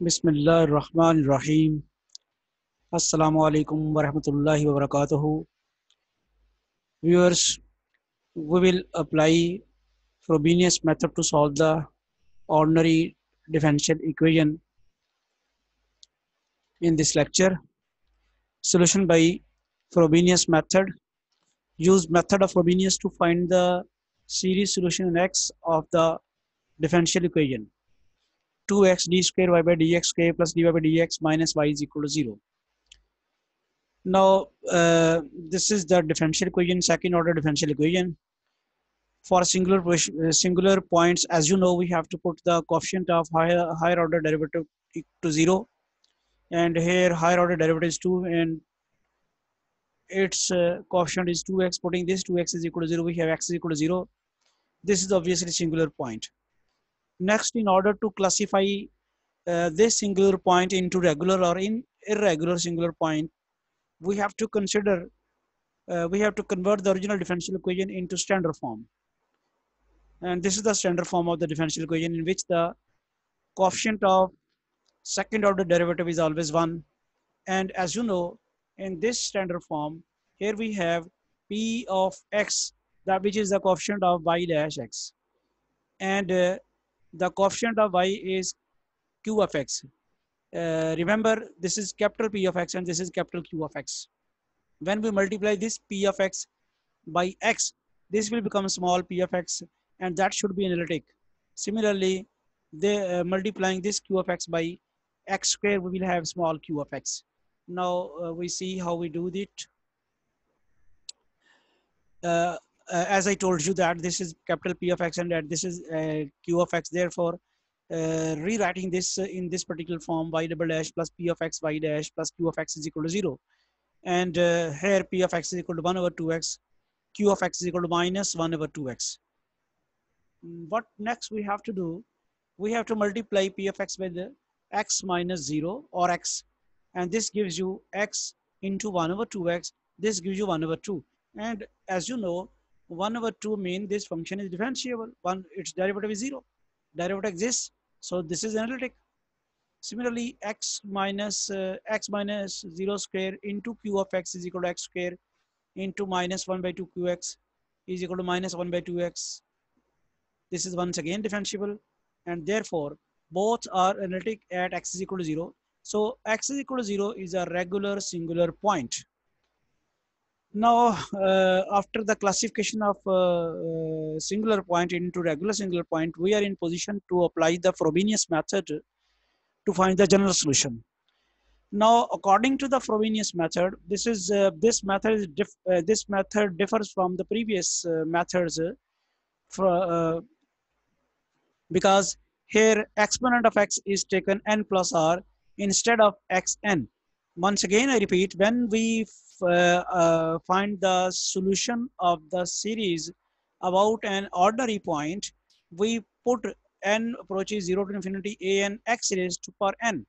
Bismillah ar-Rahman ar-Rahim. Assalamu alaikum wa rahmatullahi wa barakatuhu. Viewers, we will apply Frobenius method to solve the ordinary differential equation in this lecture. Solution by Frobenius method. Use method of Frobenius to find the series solution in x of the differential equation. 2x d square y by dx square plus dy by dx minus y is equal to 0. Now, uh, this is the differential equation, second order differential equation. For singular uh, singular points, as you know, we have to put the coefficient of higher higher order derivative to 0. And here higher order derivative is 2 and its uh, coefficient is 2x. Putting this 2x is equal to 0, we have x is equal to 0. This is obviously singular point. Next, in order to classify uh, this singular point into regular or in irregular singular point, we have to consider, uh, we have to convert the original differential equation into standard form. And this is the standard form of the differential equation in which the coefficient of second order derivative is always one. And as you know, in this standard form, here we have p of x, that which is the coefficient of y dash x. And uh, the coefficient of y is q of x. Uh, remember, this is capital P of x and this is capital Q of x. When we multiply this P of x by x, this will become small P of x and that should be analytic. Similarly, they, uh, multiplying this Q of x by x square, we will have small Q of x. Now uh, we see how we do it. Uh, uh, as I told you that this is capital P of x and that this is uh, Q of x. Therefore, uh, rewriting this in this particular form, y double dash plus P of x y dash plus Q of x is equal to zero. And here P of x is equal to one over two x, Q of x is equal to minus one over two x. What next we have to do? We have to multiply P of x with x minus zero or x. And this gives you x into one over two x. This gives you one over two. And as you know, 1 over 2 mean this function is differentiable. One, its derivative is 0. Derivative exists. So this is analytic. Similarly, x minus uh, x minus 0 square into q of x is equal to x square into minus 1 by 2 qx is equal to minus 1 by 2x. This is once again differentiable. And therefore, both are analytic at x is equal to 0. So x is equal to 0 is a regular singular point. Now, uh, after the classification of uh, uh, singular point into regular singular point, we are in position to apply the Frobenius method to find the general solution. Now, according to the Frobenius method, this is this method is this method differs from the previous methods for, because here exponent of x is taken n plus r instead of xn. Once again, I repeat, when we uh, uh, find the solution of the series about an ordinary point, we put n approaches 0 to infinity a n x raised to power n.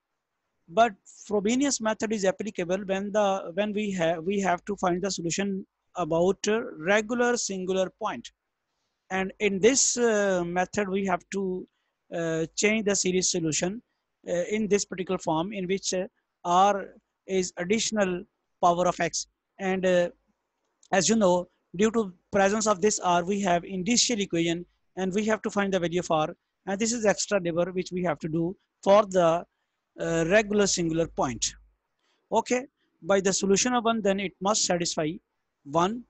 But Frobenius method is applicable when the when we have we have to find the solution about regular singular point. And in this uh, method, we have to uh, change the series solution uh, in this particular form in which r is additional power of x. And uh, as you know due to presence of this r we have initial equation and we have to find the value of r. And this is extra labor which we have to do for the uh, regular singular point. Okay? By the solution of one then it must satisfy one.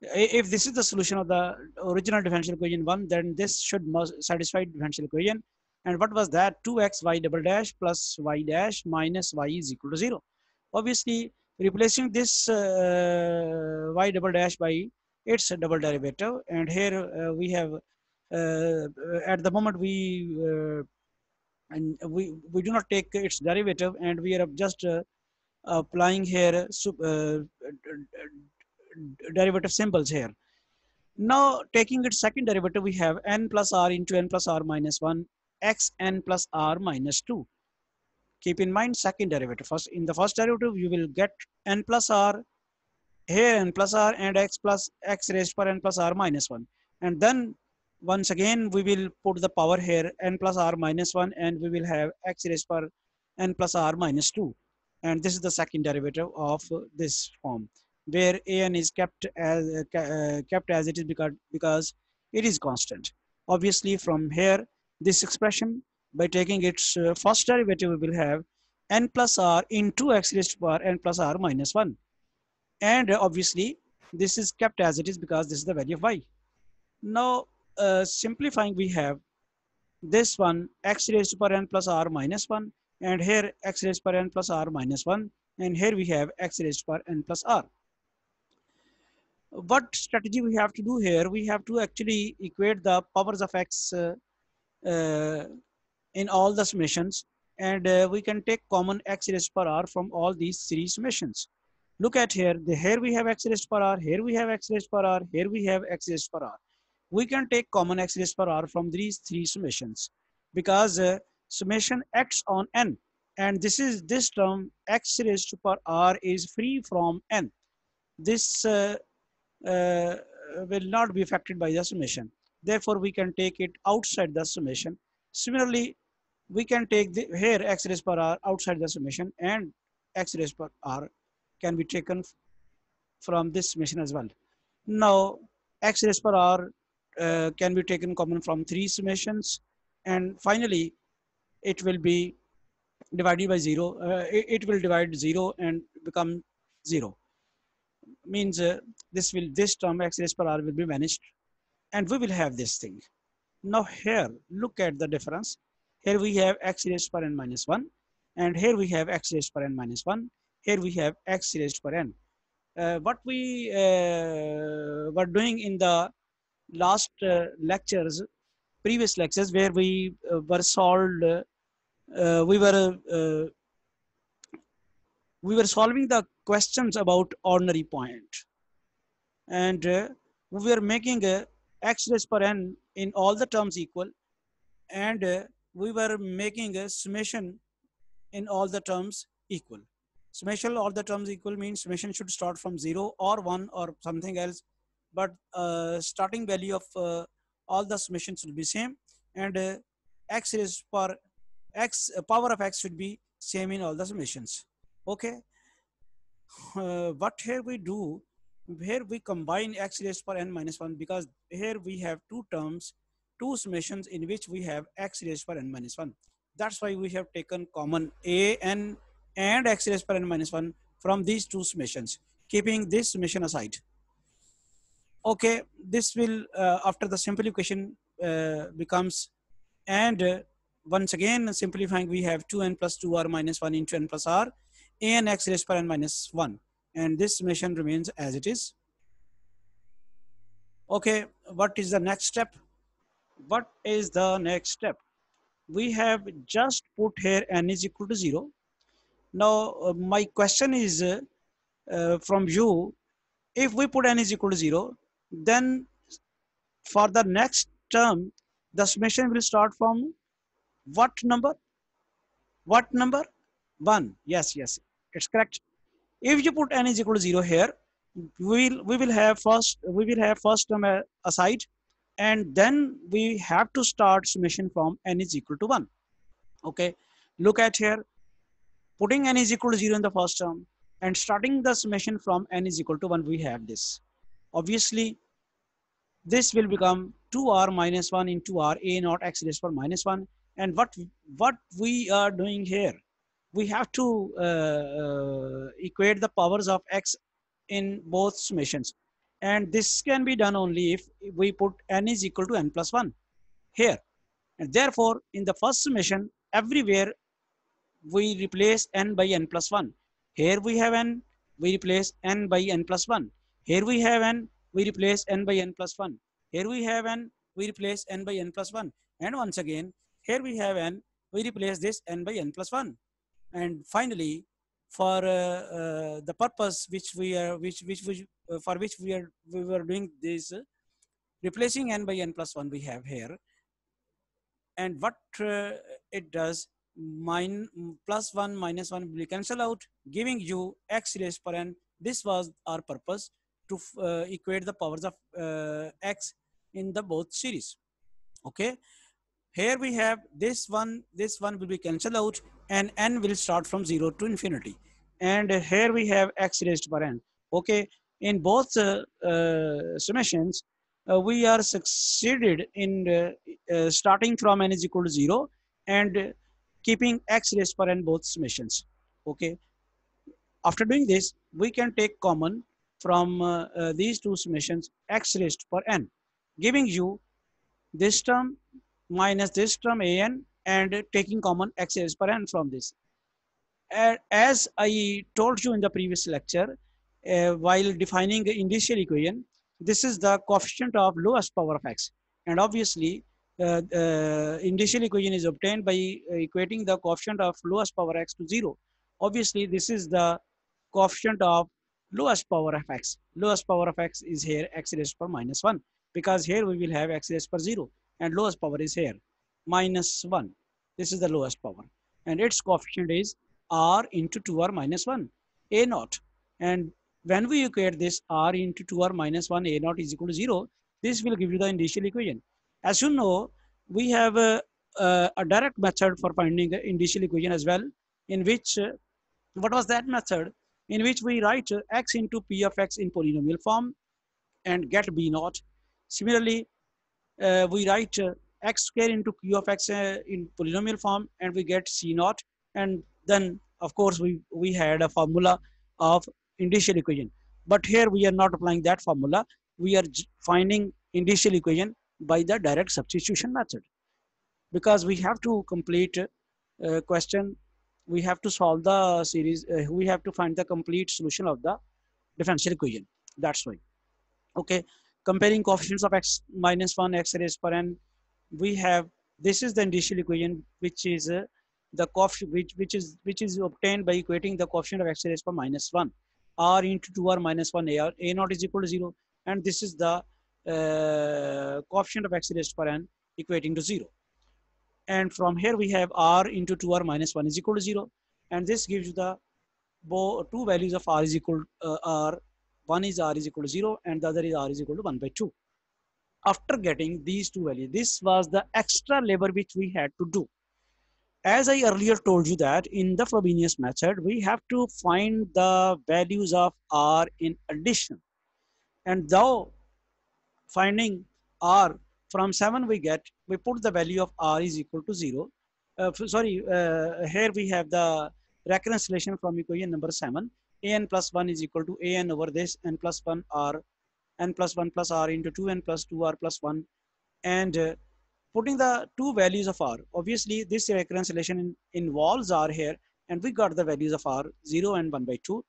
If this is the solution of the original differential equation one then this should must satisfy differential equation. And what was that? 2x y double dash plus y dash minus y is equal to 0 obviously replacing this uh, y double dash by its double derivative. And here uh, we have uh, at the moment we uh, and we we do not take its derivative. And we are just uh, applying here derivative symbols here. Now taking its second derivative we have n plus r into n plus r minus 1 x n plus r minus 2 keep in mind second derivative. First in the first derivative you will get n plus r here n plus r and x plus x raised per n plus r minus 1 and then once again we will put the power here n plus r minus 1 and we will have x raised per n plus r minus 2 and this is the second derivative of this form where an is kept as uh, kept as it is because because it is constant. Obviously from here this expression by taking its uh, first derivative we will have n plus r into x raised to power n plus r minus 1 and obviously this is kept as it is because this is the value of y. Now uh, simplifying we have this one x raised to power n plus r minus 1 and here x raised to power n plus r minus 1 and here we have x raised to power n plus r. What strategy we have to do here? We have to actually equate the powers of x uh, uh, in all the summations and uh, we can take common x raised power r from all these three summations look at here the here we have x raised power r here we have x raised power r here we have x raised power r we can take common x raised power r from these three summations because uh, summation x on n and this is this term x raised power r is free from n. This uh, uh, will not be affected by the summation. Therefore we can take it outside the summation similarly we can take the here x raised power r outside the summation and x raised power r can be taken from this summation as well. Now x raised power r uh, can be taken common from three summations and finally it will be divided by zero uh, it, it, will divide zero and become zero. Means uh, this will this term x raised per r will be vanished and we will have this thing now here look at the difference. Here we have x raised per n minus 1 and here we have x raised per n minus 1 here we have x raised per n. Uh, what we uh, were doing in the last uh, lectures, previous lectures where we uh, were solved, uh, we were we were solving the questions about ordinary point, and we were making a x raised per n in all the terms equal, and we were making a summation in all the terms equal. Summation all the terms equal means summation should start from zero or one or something else but uh, starting value of uh, all the summations will be same and uh, x is for x power of x should be same in all the summations okay what here we do here we combine x raised power n minus 1 because here we have two terms two summations in which we have x raised power n minus 1 that's why we have taken common a n and x raised power n minus 1 from these two summations keeping this summation aside okay, this will, uh, after the simplification uh, becomes, and uh, once again, simplifying, we have 2n plus 2r minus 1 into n plus r, and x raised per n minus 1. And this summation remains as it is. Okay, what is the next step? What is the next step? We have just put here n is equal to 0. Now, uh, my question is uh, uh, from you, if we put n is equal to 0, then for the next term, the summation will start from what number? What number? 1. Yes, yes, it's correct. If you put n is equal to 0 here, we will, we will have first, we will have first term aside and then we have to start summation from n is equal to 1. Okay, look at here, putting n is equal to 0 in the first term and starting the summation from n is equal to 1, we have this. Obviously this will become 2r minus 1 into r a naught x raised power minus 1 and what what we are doing here we have to uh, uh, equate the powers of x in both summations and this can be done only if we put n is equal to n plus 1 here and therefore in the first summation everywhere we replace n by n plus 1 here we have n we replace n by n plus 1 here we have n, we replace n by n plus 1. Here we have n, we replace n by n plus 1. And once again, here we have n, we replace this n by n plus 1. And finally, for uh, uh, the purpose which we are, which, which, uh, for which we are, we were doing this, replacing n by n plus 1 we have here. And what it does, min, plus 1 minus 1 will cancel out, giving you x raised per n. This was our purpose to uh, equate the powers of uh, x in the both series okay here we have this one, this one will be cancelled out and n will start from 0 to infinity. And here we have x raised power n. Okay, in both uh, uh, summations, uh, we are succeeded in uh, uh, starting from n is equal to 0 and keeping x raised power n both summations. Okay, after doing this, we can take common from uh, these two summations x raised power n, giving you this term minus this term an and taking common x raised per n from this. As I told you in the previous lecture, uh, while defining the initial equation, this is the coefficient of lowest power of x. And obviously, uh, uh, initial equation is obtained by equating the coefficient of lowest power x to zero. Obviously, this is the coefficient of lowest power of x. Lowest power of x is here x raised per minus one because here we will have x raised per zero and lowest power is here minus 1 this is the lowest power. And its coefficient is r into 2r minus 1 a naught. And when we equate this r into 2r minus 1 a naught is equal to 0 this will give you the initial equation. As you know we have a, a, a direct method for finding the initial equation as well in which uh, what was that method? In which we write uh, x into p of x in polynomial form and get b naught. Similarly we write uh, x square into q of x uh, in polynomial form and we get c naught. And then of course we we had a formula of initial equation. But here we are not applying that formula. We are finding initial equation by the direct substitution method. Because we have to complete uh, question. We have to solve the series uh, we have to find the complete solution of the differential equation. That's why. Okay comparing coefficients of x minus 1 x raised per n we have this is the initial equation which is uh, the coefficient which which is which is obtained by equating the coefficient of x raised per minus 1 r into 2r minus 1 ar a naught is equal to 0 and this is the uh, coefficient of x raised per n equating to 0 and from here we have r into 2r minus 1 is equal to 0 and this gives you the two values of r is equal uh, r one is r is equal to 0 and the other is r is equal to 1 by 2 after getting these two values this was the extra labor which we had to do. As i earlier told you that in the frobenius method we have to find the values of r in addition. And though finding r from 7 we get we put the value of r is equal to 0 uh, sorry uh, here we have the recurrence relation from equation number 7 an plus 1 is equal to an over this n plus 1 r n plus 1 plus r into 2 n plus 2 r plus 1 and uh, putting the two values of r obviously this recurrence relation in, involves r here and we got the values of r 0 and 1 by 2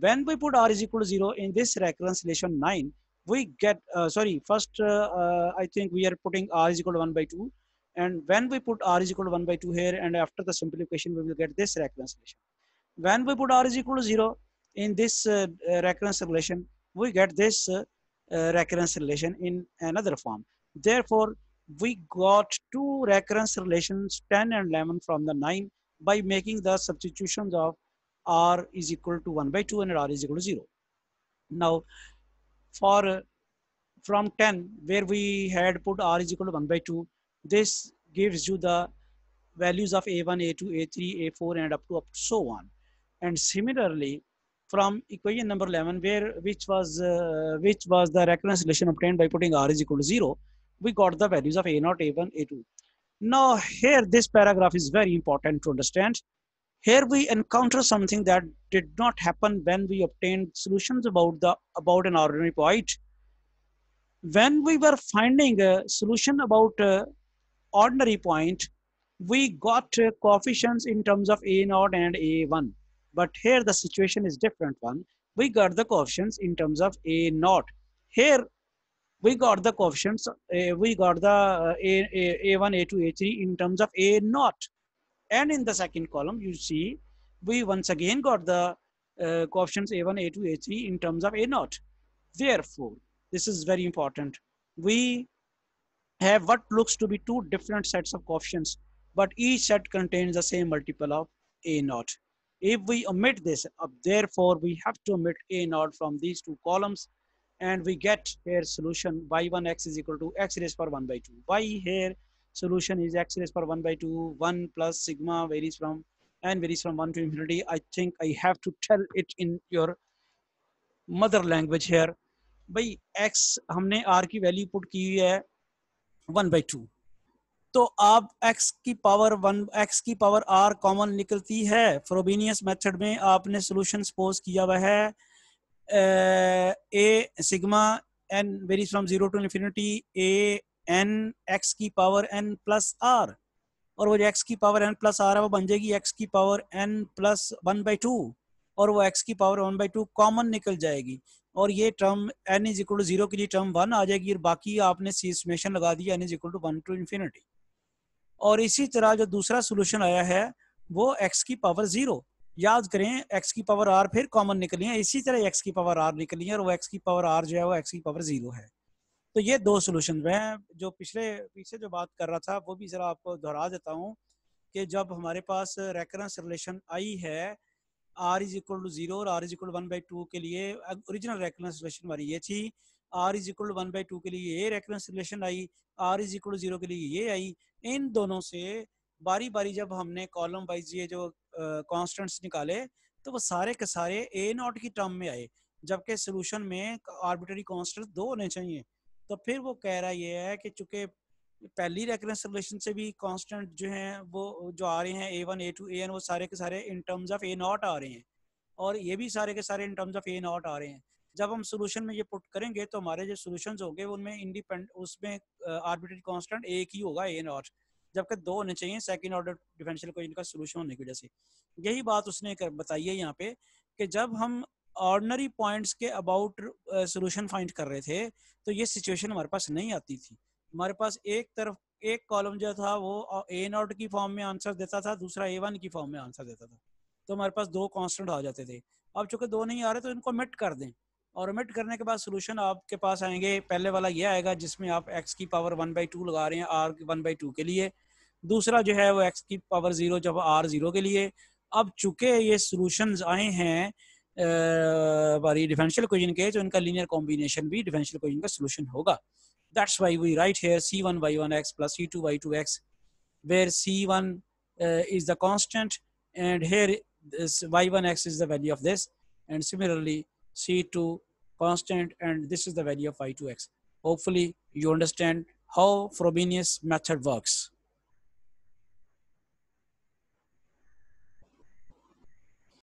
when we put r is equal to 0 in this recurrence relation 9 we get uh, sorry first uh, uh, i think we are putting r is equal to 1 by 2 and when we put r is equal to 1 by 2 here and after the simplification we will get this recurrence relation when we put r is equal to 0 in this uh, uh, recurrence relation, we get this uh, recurrence relation in another form. Therefore, we got two recurrence relations 10 and 11 from the 9 by making the substitutions of r is equal to 1 by 2 and r is equal to 0. Now, for uh, from 10 where we had put r is equal to 1 by 2, this gives you the values of a1, a2, a3, a4 and up to up to so on. And similarly, from equation number 11 where which was uh, which was the recurrence relation obtained by putting r is equal to 0 we got the values of a0 a1 a2 now here this paragraph is very important to understand. Here we encounter something that did not happen when we obtained solutions about the about an ordinary point. When we were finding a solution about uh, ordinary point we got uh, coefficients in terms of a0 and a1 but here the situation is different one. We got the coefficients in terms of A naught. Here we got the coefficients, uh, we got the uh, A, A, A1, A2, A3 in terms of A naught. And in the second column, you see, we once again got the uh, coefficients A1, A2, A3 in terms of A naught. Therefore, this is very important. We have what looks to be two different sets of coefficients, but each set contains the same multiple of A naught. If we omit this, uh, therefore we have to omit A naught from these two columns and we get here solution y1 x is equal to x raised power 1 by 2. Why here solution is x raised power 1 by 2 1 plus sigma varies from n varies from 1 to infinity i think i have to tell it in your mother language here भाई x हमने r की value put की हुई है 1 by 2 तो आप x की power one x की पावर r कॉमन निकलती है। फ्रोबीनियस मेथड में आपने सोल्यूशन सपोज़ किया हुआ है। A sigma N varies from zero to infinity A N X की पावर एन प्लस आर और वो जो एक्स की पावर एन प्लस आर है, वो बन जाएगी एक्स की power N plus one by two और वो एक्स की power one by two common निकल जाएगी। और ये term N is equal to zero के लिए टर्म वन आ जाएगी। और बाकी आपने सीसमेशन लगा दिया N is equal to one to infinity और इसी तरह जो दूसरा सोल्यूशन आया है, वो एक्स की पावर ज़ीरो याद करें एक्स की पावर आर फिर कॉमन निकली है, इसी तरह एक्स की पावर आर निकली है और वो एक्स की पावर आर जो है, वो एक्स की पावर ज़ीरो है। तो ये दो सोल्यूशन मैं जो पिछले, पीछे जो बात कर रहा था, वो भी ज़रा आपको दोहरा देता हूँ कि जब हमारे पास रेकरेंस रिलेशन आई है R is equal to zero और R is equal one by two के लिए ओरिजिनल रेकरेंस रिलेशन हमारी ये थी R is equal one by two के लिए ये रेकरेंस रिलेशन आई आर इज़ इक्वल ज़ीरो के लिए ये आई। इन दोनों से बारी बारी जब हमने कॉलम वाइज ये जो कॉन्स्टेंट्स निकाले तो वो सारे के सारे ए नॉट की टर्म में आए, जबकि सोल्यूशन में आर्बिटरी कॉन्स्टेंट दो होने चाहिए। तो फिर वो कह रहा ये है कि चूँकि पहली रेफरेंस रिलेशन से भी कांस्टेंट जो हैं, वो, जो आ रहे हैं A one A two N वो सारे के सारे in terms of A naught आ रहे हैं। और ये भी सारे के सारे in terms of A naught आ रहे हैं। जब हम सोल्यूशन में ये पुट करेंगे तो हमारे जो सोल्यूशन होंगे उनमें इंडिपेंड उसमें आर्बिट्री कांस्टेंट एक ही होगा ए नॉट जबकि दो होने चाहिए सेकेंड ऑर्डर डिफरेंशियल को इनका सोल्यूशन होने की वजह से। यही बात उसने बताई है यहाँ पे कि जब हम ऑर्डनरी पॉइंट्स के अबाउट सोल्यूशन फाइंड कर रहे थे तो ये सिचुएशन हमारे पास नहीं आती थी। हमारे पास एक तरफ़, एक कॉलम जो था, वो ए नॉट की फॉर्म में आंसर देता था, दूसरा ए वन की फॉर्म में आंसर देता था। तो हमारे पास दो कांस्टेंट आ जाते थे। अब चूँकि दो नहीं आ रहे तो इनको मिट कर दें। और मिट करने के बाद सोल्यूशन आपके पास आएँगे। पहले वाला ये आएगा जिसमें आप एक्स की पावर वन बाई टू लगा रहे हैं आर वन बाई टू के लिए। दूसरा जो है वो एक्स की पावर ज़ीरो जब आर ज़ीरो के लिए। अब चूँकि ये सोल्यूशन आए हैं हमारी डिफरेंशियल इक्वेशन के जो इनका लीनियर कॉम्बिनेशन भी डिफेंशियल इक्वेशन का सोल्यूशन होगा। That's why we write here c1 y1x plus c2 y2x where c1 uh, is the constant and here this y1x is the value of this and similarly c2 constant and this is the value of y2x hopefully you understand how Frobenius method works